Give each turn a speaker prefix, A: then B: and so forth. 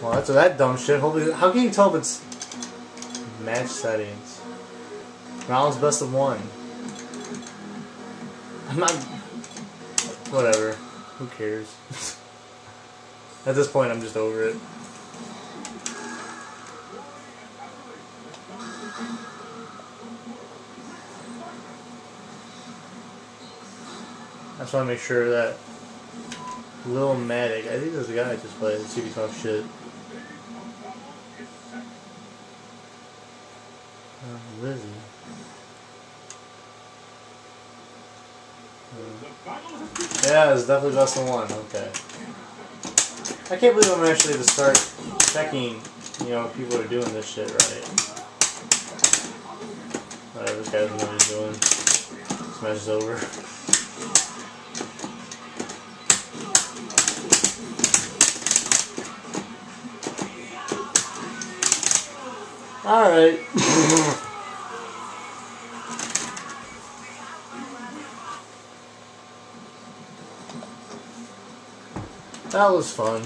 A: Well, that's that dumb shit. Hopefully, how can you tell if it's match settings? Rounds best of one. I'm not. Whatever. Who cares? At this point, I'm just over it. I just want to make sure that Lil Matic, I think this guy I just played. See if shit. Lizzie. Uh, yeah, it's definitely best of one. Okay. I can't believe I'm actually to start checking, you know, if people are doing this shit right. Whatever, this guy doesn't what he's doing. Match is over. Alright. that was fun.